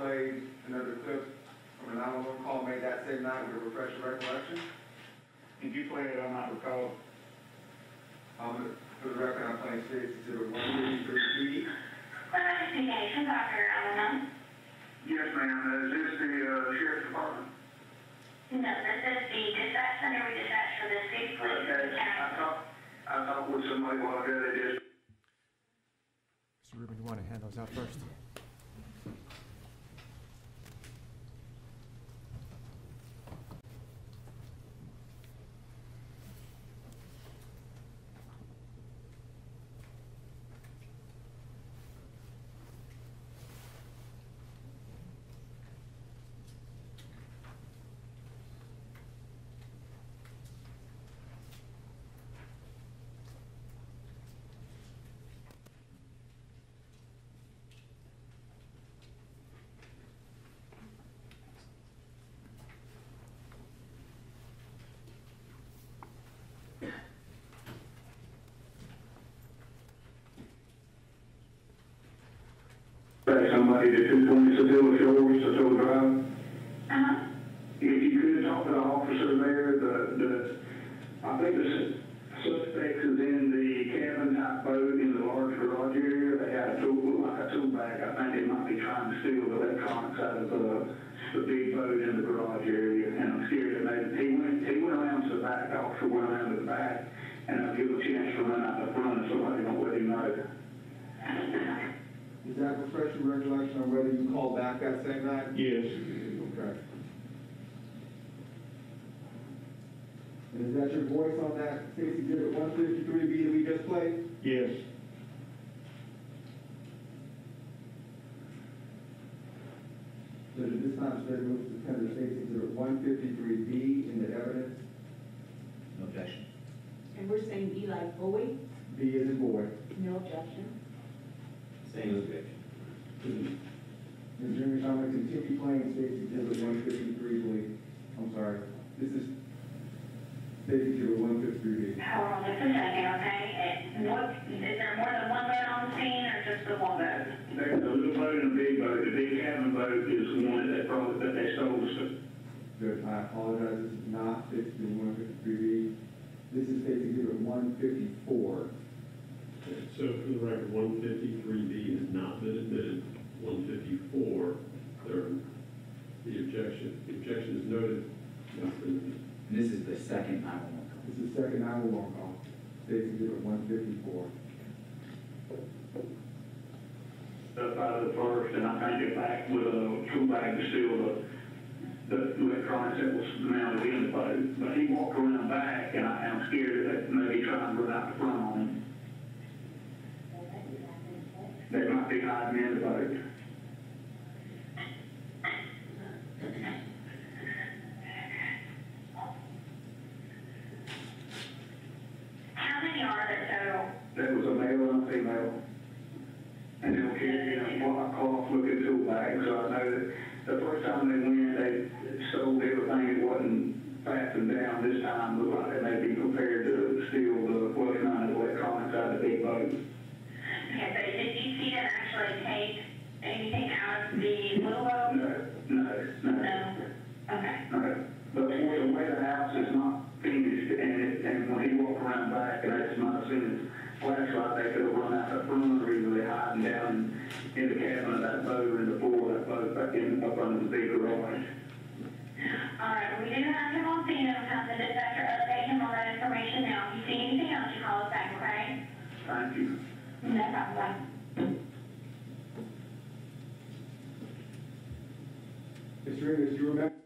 play another clip from a nine-one-one call made that same night with a refresh your recollection. Did you play it on that recall? Um, for the record, I'm playing State's Exhibit one fifty-three B. Investigation, Dr. Allen. Yes, ma'am. Is this the uh, sheriff's department? No, this is the dispatch center we dispatch for the city police Okay, I county. talked, I talked with somebody while ago, they just Mr. Rubin, you want to hand those out first? Say somebody to two twenty Satilla Shores, Satilla Drive. Uh-huh. If you could talk to the officer there, the, the, I think the sus- suspect is in the cabin type boat in the large garage area. They had a tool, looked like a tool bag. I think they might be trying to steal the electronics out of the, the big boat in the garage area. And I'm scared that maybe, he went, he went around to the back, the officer went around to the back, and I'll give a chance to run out the front if somebody don't let him know. Does that refresh your recollection on whether you called back that same night? Yes. Okay. And is that your voice on that State's Exhibit one fifty-three B that we just played? Yes. So at this time, State moves to tender State's Exhibit one fifty-three B in the evidence. No objection. And we're saying Eli Bowie, B is in boy. no objection. Same objection. I'm going to continue playing Safety Killer 153 Bleak. I'm sorry. This is Safety 153 Hold on just a second, okay? What, is there more than one boat on the scene or just the one boat? There's a little boat and a big boat. The big cabin boat is the one that probably that they. Good. I apologize. This is not Safety 153b. This is Safety 154. So for the record, 153B has not been admitted. 154 Third, the objection, the objection is noted. Yes. And this is the second 911 call. This is the second 911 call, States Exhibit 154. Up out of the first, and I think get back with a tool bag to seal the, the electronics that was mounted in the boat. But he walked around back, and I am scared that maybe trying to run out the front on him. They might be hiding in the boat. Male and a female. And they were carrying what I call a looking tool bag, so I know that the first time they went, they sold everything, it wasn't fastened down. This time, looked like they may back, and I just might have seen his flashlight, they could have run out the front, or either they hiding down in the cabin of that boat, or in the floor of that boat, back in, up under the big garage. All right, we do have him on scene, and we'll have the dispatcher update him on that information now. If you see anything else, you call us back, okay? Thank you. No problem. Mr. English, do you remember